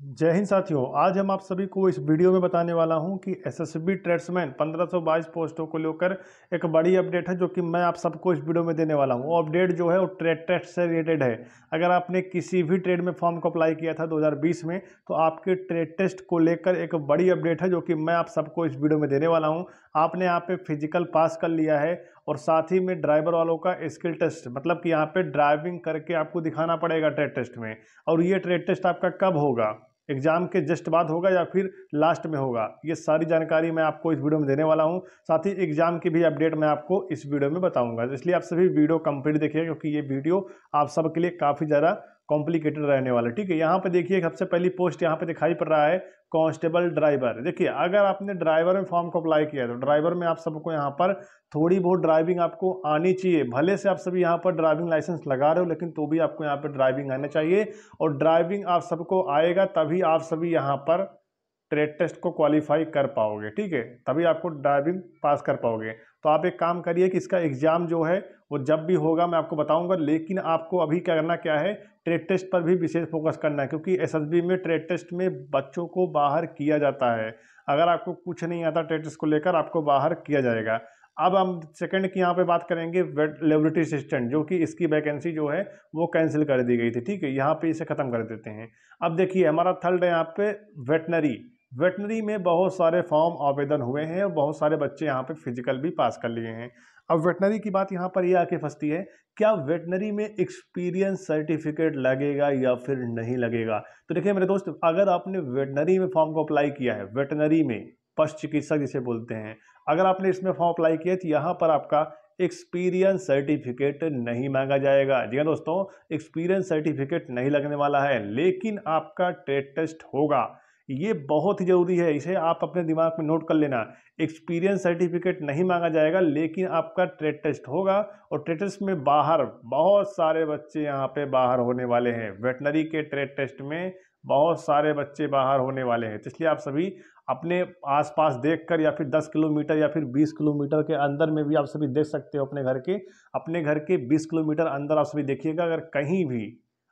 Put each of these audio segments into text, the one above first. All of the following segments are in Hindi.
जय हिंद साथियों, आज हम आप सभी को इस वीडियो में बताने वाला हूँ कि एसएसबी ट्रेड्समैन 1522 पोस्टों को लेकर एक बड़ी अपडेट है जो कि मैं आप सबको इस वीडियो में देने वाला हूँ। वो अपडेट जो है वो ट्रेड टेस्ट से रिलेटेड है। अगर आपने किसी भी ट्रेड में फॉर्म को अप्लाई किया था 2020 में तो आपके ट्रेड टेस्ट को लेकर एक बड़ी अपडेट है जो कि मैं आप सबको इस वीडियो में देने वाला हूँ। आपने यहाँ पे फ़िज़िकल पास कर लिया है और साथ ही में ड्राइवर वालों का स्किल टेस्ट मतलब कि यहाँ पे ड्राइविंग करके आपको दिखाना पड़ेगा ट्रेड टेस्ट में। और ये ट्रेड टेस्ट आपका कब होगा? एग्ज़ाम के जस्ट बाद होगा या फिर लास्ट में होगा? ये सारी जानकारी मैं आपको इस वीडियो में देने वाला हूँ। साथ ही एग्ज़ाम की भी अपडेट मैं आपको इस वीडियो में बताऊँगा। इसलिए आप सभी वीडियो कंप्लीट देखिए, क्योंकि ये वीडियो आप सबके लिए काफ़ी ज़्यादा कॉम्प्लिकेटेड रहने वाला ठीक है, यहाँ पे देखिए, सबसे पहली पोस्ट यहाँ पे दिखाई पड़ रहा है कांस्टेबल ड्राइवर देखिए, अगर आपने ड्राइवर में फॉर्म को अप्लाई किया तो ड्राइवर में आप सबको यहाँ पर थोड़ी बहुत ड्राइविंग आपको आनी चाहिए। भले से आप सभी यहाँ पर ड्राइविंग लाइसेंस लगा रहे हो, लेकिन तो भी आपको यहाँ पर ड्राइविंग आना चाहिए और ड्राइविंग आप सबको आएगा, तभी आप सभी यहाँ पर ट्रेड टेस्ट को क्वालिफाई कर पाओगे। ठीक है, तभी आपको ड्राइविंग पास कर पाओगे। तो आप एक काम करिए कि इसका एग्ज़ाम जो है वो जब भी होगा मैं आपको बताऊँगा, लेकिन आपको अभी क्या करना क्या है ट्रेड टेस्ट पर भी विशेष फोकस करना है, क्योंकि एसएसबी में ट्रेड टेस्ट में बच्चों को बाहर किया जाता है। अगर आपको कुछ नहीं आता ट्रेड टेस्ट को लेकर, आपको बाहर किया जाएगा। अब हम सेकंड की यहाँ पे बात करेंगे लेबोरेटरी असिस्टेंट जो कि इसकी वैकेंसी जो है, वो कैंसिल कर दी गई थी, ठीक है? यहाँ पे इसे ख़त्म कर देते हैं। अब देखिए, हमारा थर्ड है यहाँ पे वेटनरी वेटनरी में बहुत सारे फॉर्म आवेदन हुए हैं और बहुत सारे बच्चे यहाँ पे फ़िज़िकल भी पास कर लिए हैं। अब वेटनरी की बात यहाँ पर ये यह आके फंसती है, क्या वेटनरी में एक्सपीरियंस सर्टिफिकेट लगेगा या फिर नहीं लगेगा? तो देखिए मेरे दोस्त, अगर आपने वेटनरी में फॉर्म को अप्लाई किया है वेटनरी में, पशु चिकित्सक जिसे बोलते हैं, अगर आपने इसमें फॉर्म अप्लाई किया तो यहाँ पर आपका एक्सपीरियंस सर्टिफिकेट नहीं मांगा जाएगा। जी हाँ दोस्तों एक्सपीरियंस सर्टिफिकेट नहीं लगने वाला है, लेकिन आपका ट्रेड टेस्ट होगा। ये बहुत ही ज़रूरी है, इसे आप अपने दिमाग में नोट कर लेना। एक्सपीरियंस सर्टिफिकेट नहीं मांगा जाएगा, लेकिन आपका ट्रेड टेस्ट होगा और ट्रेड टेस्ट में बाहर, बहुत सारे बच्चे यहाँ पे बाहर होने वाले हैं। वेटनरी के ट्रेड टेस्ट में बहुत सारे बच्चे बाहर होने वाले हैं। इसलिए आप सभी अपने आसपास देखकर या फिर 10 किलोमीटर या फिर 20 किलोमीटर के अंदर में भी आप सभी देख सकते हो अपने घर के। अपने घर के 20 किलोमीटर अंदर आप सभी देखिएगा, अगर कहीं भी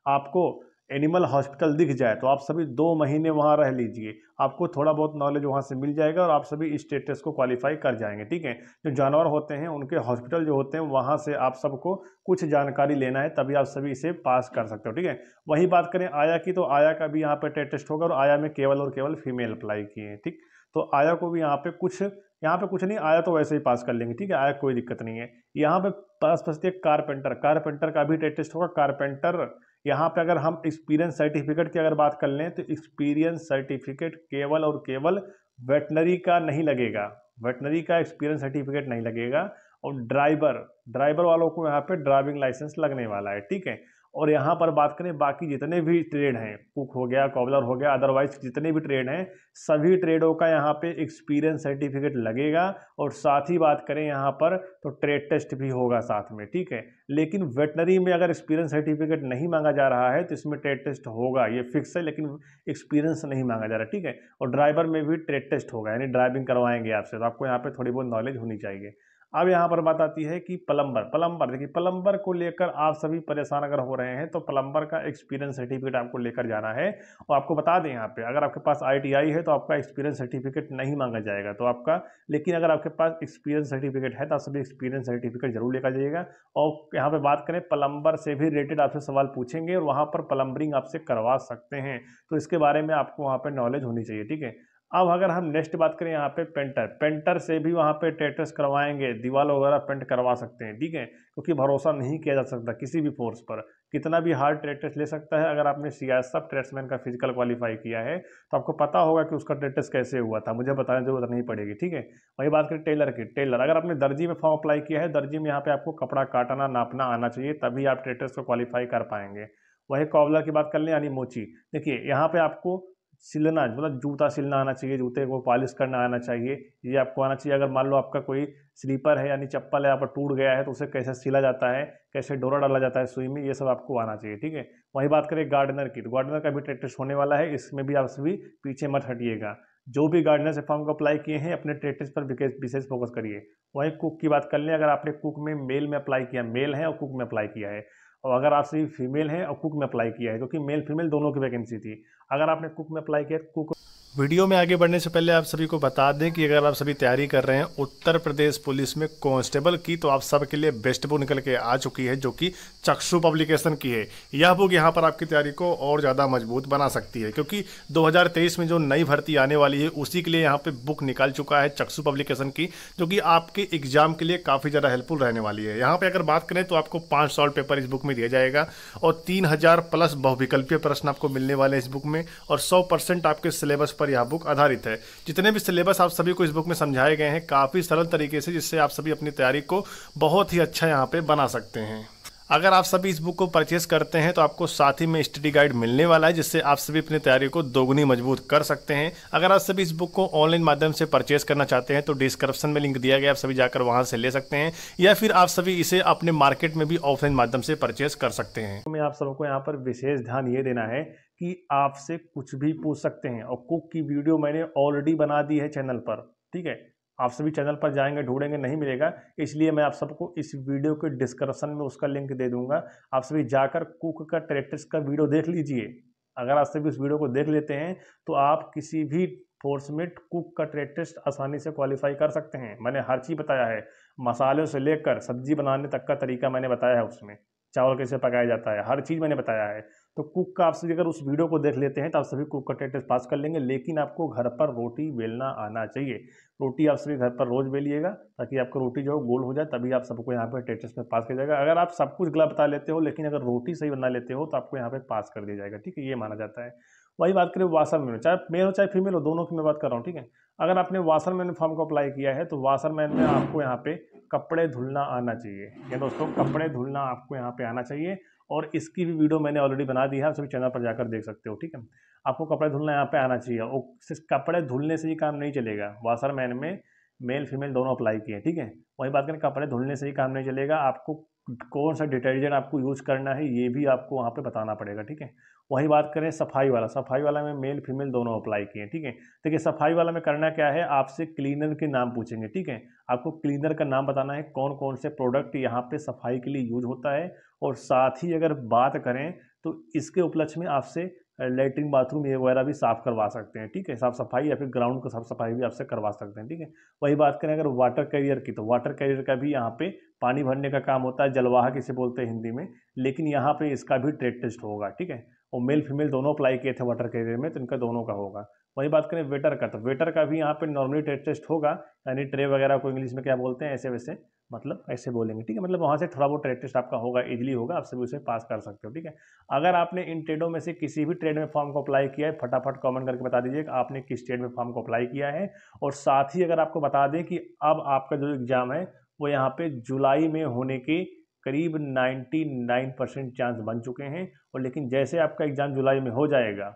आपको एनिमल हॉस्पिटल दिख जाए तो आप सभी दो महीने वहाँ रह लीजिए। आपको थोड़ा बहुत नॉलेज वहाँ से मिल जाएगा और आप सभी स्टेटस को क्वालिफाई कर जाएँगे, ठीक है? जो जानवर होते हैं, उनके हॉस्पिटल जो होते हैं, वहाँ से आप सबको कुछ जानकारी लेना है, तभी आप सभी इसे पास कर सकते हो, ठीक है? वही बात करें आया की तो आया का भी यहाँ पर टेस्ट होगा और आया में केवल और केवल फीमेल अप्लाई किए हैं, ठीक? तो आया को भी यहाँ पे कुछ, यहाँ पे कुछ नहीं, आया तो वैसे ही पास कर लेंगे, ठीक है? आया कोई दिक्कत नहीं है। यहाँ पे पास है कारपेंटर कारपेंटर का भी टेस्ट होगा कारपेंटर यहाँ पे अगर हम एक्सपीरियंस सर्टिफिकेट की अगर बात कर लें तो एक्सपीरियंस सर्टिफिकेट केवल और केवल वेटनरी का नहीं लगेगा। वेटनरी का एक्सपीरियंस सर्टिफिकेट नहीं लगेगा। और ड्राइवर ड्राइवर वालों को यहाँ पे ड्राइविंग लाइसेंस लगने वाला है, ठीक है? और यहाँ पर बात करें, बाकी जितने भी ट्रेड हैं कुक हो गया कॉबलर हो गया अदरवाइज़ जितने भी ट्रेड हैं, सभी ट्रेडों का यहाँ पे एक्सपीरियंस सर्टिफिकेट लगेगा और साथ ही बात करें यहाँ पर तो ट्रेड टेस्ट भी होगा साथ में, ठीक है? लेकिन वेटनरी में अगर एक्सपीरियंस सर्टिफिकेट नहीं मांगा जा रहा है तो इसमें ट्रेड टेस्ट होगा, ये फिक्स है, लेकिन एक्सपीरियंस नहीं मांगा जा रहा, ठीक है? और ड्राइवर में भी ट्रेड टेस्ट होगा, यानी ड्राइविंग करवाएँगे आपसे तो आपको यहाँ पर थोड़ी बहुत नॉलेज होनी चाहिए। अब यहाँ पर बात आती है कि प्लम्बर प्लम्बर, देखिए प्लम्बर को लेकर आप सभी परेशान अगर हो रहे हैं तो प्लम्बर का एक्सपीरियंस सर्टिफिकेट आपको लेकर जाना है। और आपको बता दें यहाँ पे, अगर आपके पास आईटीआई है तो आपका एक्सपीरियंस सर्टिफिकेट नहीं मांगा जाएगा। तो आपका, लेकिन अगर आपके पास एक्सपीरियंस सर्टिफिकेट है तो आप सभी एक्सपीरियंस सर्टिफिकेट ज़रूर लेकर जाइएगा। और यहाँ पर बात करें, प्लम्बर से भी रिलेटेड आपसे सवाल पूछेंगे, और वहाँ पर प्लम्बरिंग आपसे करवा सकते हैं। तो इसके बारे में आपको वहाँ पर नॉलेज होनी चाहिए, ठीक है? अब अगर हम नेक्स्ट बात करें यहाँ पे पेंटर पेंटर से भी वहाँ पे टेटस करवाएँगे दीवार वगैरह पेंट करवा सकते हैं, ठीक है? क्योंकि भरोसा नहीं किया जा सकता किसी भी फोर्स पर। कितना भी हार्ड ट्रेटस ले सकता है, अगर आपने सी एस एफ़ ट्रेड्समैन का फ़िज़िकल क्वालिफाई किया है तो आपको पता होगा कि उसका ट्रेटस कैसे हुआ था। मुझे बताने ज़रूरत नहीं पड़ेगी, ठीक है? वही बात करें टेलर की। टेलर अगर आपने दर्जी में फॉर्म अप्लाई किया है, दर्जी में यहाँ पर आपको कपड़ा काटना, नापना आना चाहिए, तभी आप ट्रेटस को क्वालिफाई कर पाएँगे। वही कॉबलर की बात कर लें, यानी मोची। देखिए, यहाँ पे आपको सिलना मतलब जूता सिलना आना चाहिए, जूते को पॉलिश करना आना चाहिए। ये आपको आना चाहिए। अगर मान लो आपका कोई स्लीपर है, यानी चप्पल है पर टूट गया है तो उसे कैसे सिला जाता है, कैसे डोरा डाला जाता है सुई में ये सब आपको आना चाहिए, ठीक है? वही बात करें गार्डनर की तो गार्डनर का भी ट्रेक्टर्स होने वाला है, इसमें भी आप सभी पीछे मत हटिएगा। जो भी गार्डनर से फॉर्म को अप्लाई किए हैं, अपने ट्रेक्टर्स पर विशेष फोकस करिए। वहीं कुक की बात कर लें, अगर आपने कुक में मेल में अप्लाई किया, मेल है और कुक में अप्लाई किया है और अगर आप सिर्फ़ फीमेल हैं और कुक में अप्लाई किया है, क्योंकि मेल फीमेल दोनों की वैकेंसी थी। अगर आपने कुक में अप्लाई किया कुक वीडियो में आगे बढ़ने से पहले आप सभी को बता दें कि अगर आप सभी तैयारी कर रहे हैं, उत्तर प्रदेश पुलिस में कांस्टेबल की तो आप सबके लिए बेस्ट बुक निकल के आ चुकी है, जो कि चक्षु पब्लिकेशन की है। यह बुक यहाँ पर आपकी तैयारी को और ज़्यादा मज़बूत बना सकती है, क्योंकि 2023 में जो नई भर्ती आने वाली है, उसी के लिए यहाँ पर बुक निकाल चुका है चक्षु पब्लिकेशन की, जो कि आपके एग्ज़ाम के लिए काफ़ी ज़्यादा हेल्पफुल रहने वाली है। यहाँ पर अगर बात करें तो आपको पाँच सॉल्व पेपर इस बुक में दिया जाएगा, और तीन हज़ार प्लस बहुविकल्पीय प्रश्न आपको मिलने वाले हैं इस बुक में, और सौ आपके सिलेबस पर यह बुक आधारित है। जितने भी सिलेबस आप सभी को इस बुक में समझाए गए हैं, काफ़ी सरल तरीके से जिससे आप सभी अपनी तैयारी को बहुत ही अच्छा यहाँ पे बना सकते हैं। अगर आप सभी इस बुक को परचेस करते हैं तो आपको साथ ही में स्टडी गाइड मिलने वाला है, जिससे आप सभी अपनी तैयारी को दोगुनी मज़बूत कर सकते हैं। अगर आप सभी इस बुक को ऑनलाइन माध्यम से परचेस करना चाहते हैं तो डिस्क्रिप्शन में लिंक दिया गया आप सभी जाकर वहाँ से ले सकते हैं। या फिर आप सभी इसे अपने मार्केट में भी ऑफलाइन माध्यम से परचेस कर सकते हैं। मैं आप सबको यहाँ पर विशेष ध्यान ये देना है कि आपसे कुछ भी पूछ सकते हैं और कुक की वीडियो मैंने ऑलरेडी बना दी है चैनल पर, ठीक है? आप सभी चैनल पर जाएँगे, ढूंढेंगे, नहीं मिलेगा, इसलिए मैं आप सबको इस वीडियो के डिस्क्रिप्शन में उसका लिंक दे दूँगा। आप सभी जाकर कुक का, ट्रैक्टर्स का वीडियो देख लीजिए। अगर आप सभी उस वीडियो को देख लेते हैं तो आप किसी भी फोर्स में कुक का ट्रेड आसानी से क्वालिफाई कर सकते हैं। मैंने हर चीज़ बताया है, मसालों से लेकर सब्ज़ी बनाने तक का तरीका मैंने बताया है उसमें। चावल कैसे पकाया जाता है, हर चीज़ मैंने बताया है। तो कुक का आप सभी अगर उस वीडियो को देख लेते हैं तो आप सभी कुक का टेस्ट पास कर लेंगे, लेकिन आपको घर पर रोटी बेलना आना चाहिए। रोटी आप सभी घर पर रोज़ बेलिएगा ताकि आपका रोटी जो है गोल हो जाए, तभी आप सबको यहाँ पर टेस्ट में पास किया जाएगा। अगर आप सब कुछ गला बता लेते हो, लेकिन अगर रोटी सही बना लेते हो तो आपको यहाँ पर पास कर दिया जाएगा। ठीक है, ये माना जाता है। वही बात करें वाशर मैन चाहे मेल हो, चाहे फीमेल हो, दोनों की मैं बात कर रहा हूँ, ठीक है? अगर आपने वाशर मैन फॉर्म को अप्लाई किया है तो वाशर मैन में आपको यहाँ पे कपड़े धुलना आना चाहिए। या दोस्तों? कपड़े धुलना आपको यहाँ पे आना चाहिए और इसकी भी वीडियो मैंने ऑलरेडी बना दी है, आप सभी चैनल पर जाकर देख सकते हो, ठीक है? आपको कपड़े धुलना यहाँ पे आना चाहिए। और सिर्फ़ कपड़े धुलने से ही काम नहीं चलेगा। वाशर मैन में मेल, फीमेल दोनों अप्लाई किए ठीक है? वही बात करें कपड़े धुलने से ही काम नहीं चलेगा। आपको कौन सा डिटर्जेंट आपको यूज़ करना है, ये भी आपको वहाँ पे बताना पड़ेगा, ठीक है? वही बात करें सफ़ाई वाला सफ़ाई वाला में मेल फीमेल दोनों अप्लाई किए ठीक है? देखिए सफ़ाई वाला में करना क्या है, आपसे क्लीनर के नाम पूछेंगे, ठीक है? आपको क्लीनर का नाम बताना है कौन कौन से प्रोडक्ट यहाँ पर सफ़ाई के लिए यूज़ होता है, और साथ ही अगर बात करें तो इसके उपलक्ष्य में आपसे लेटरिन बाथरूम ये वगैरह भी साफ़ करवा सकते हैं, ठीक है? साफ़ सफ़ाई या फिर ग्राउंड का साफ़ सफ़ाई भी आपसे करवा सकते हैं, ठीक है? वही बात करें अगर वाटर कैरियर की तो वाटर कैरियर का भी यहाँ पे पानी भरने का काम होता है जलवाहक इसे बोलते हैं हिंदी में, लेकिन यहाँ पे इसका भी ट्रेड टेस्ट होगा, ठीक है? और मेल फीमेल दोनों अप्लाई किए थे वाटर कैरियर में तो इनका दोनों का होगा। वही बात करें वेटर का तो वेटर का भी यहाँ पे नॉर्मली ट्रेड टेस्ट होगा, यानी ट्रे वगैरह को इंग्लिश में क्या बोलते हैं, ऐसे वैसे मतलब ऐसे बोलेंगे, ठीक है? मतलब वहाँ से थोड़ा बहुत ट्रेड टेस्ट आपका होगा इजीली होगा, आप सभी उसे पास कर सकते हो, ठीक है? अगर आपने इन ट्रेडों में से किसी भी ट्रेड में फॉर्म को अप्लाई किया है, फटाफट कमेंट करके बता दीजिए कि आपने किस ट्रेड में फॉर्म को अप्लाई किया है। और साथ ही अगर आपको बता दें कि अब आपका जो एग्ज़ाम है, वो यहाँ पे जुलाई में होने के करीब 99 परसेंट चांस बन चुके हैं। और लेकिन जैसे आपका एग्ज़ाम जुलाई में हो जाएगा,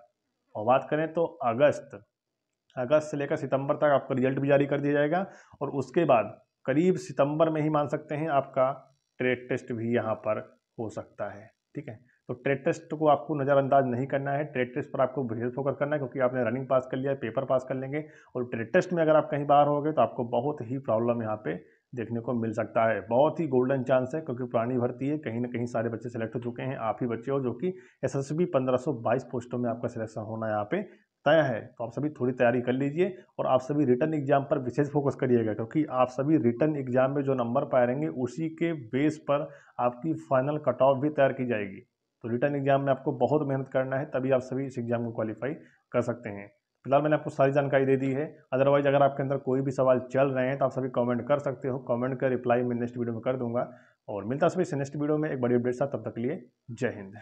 और बात करें तो अगस्त अगस्त से लेकर सितंबर तक आपका रिज़ल्ट भी जारी कर दिया जाएगा। और उसके बाद करीब सितंबर में ही मान सकते हैं आपका ट्रेड टेस्ट भी यहाँ पर हो सकता है, ठीक है? तो ट्रेड टेस्ट को आपको नज़रअंदाज नहीं करना है ट्रेड टेस्ट पर आपको विशेष फोकस करना है क्योंकि आपने रनिंग पास कर लिया है पेपर पास कर लेंगे और ट्रेड टेस्ट में अगर आप कहीं बाहर होगे तो आपको बहुत ही प्रॉब्लम यहाँ पे देखने को मिल सकता है। बहुत ही गोल्डन चांस है क्योंकि पुरानी भर्ती है, कहीं ना कहीं सारे बच्चे सेलेक्ट हो चुके हैं, आप ही बच्चे हो जो कि एस एस बी पंद्रह पोस्टों में आपका सिलेक्शन होना यहाँ पे तय है तो आप सभी थोड़ी तैयारी कर लीजिए और आप सभी रिटर्न एग्ज़ाम पर विशेष फोकस करिएगा, क्योंकि आप सभी रिटर्न एग्ज़ाम में जो नंबर पाए रहेंगे, उसी के बेस पर आपकी फाइनल कट ऑफ़ भी तैयार की जाएगी। तो रिटर्न एग्ज़ाम में आपको बहुत मेहनत करना है, तभी आप सभी इस एग्ज़ाम को क्वालिफाई कर सकते हैं। फ़िलहाल मैंने आपको सारी जानकारी दे दी है अदरवाइज़ अगर आपके अंदर कोई भी सवाल चल रहे हैं तो आप सभी कमेंट कर सकते हो कमेंट का रिप्लाई मैं नेक्स्ट वीडियो में कर दूँगा। और मिलता सभी नेक्स्ट वीडियो में एक बड़ी अपडेट साथ, तब तक लिए जय हिंद।